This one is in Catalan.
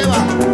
lleva.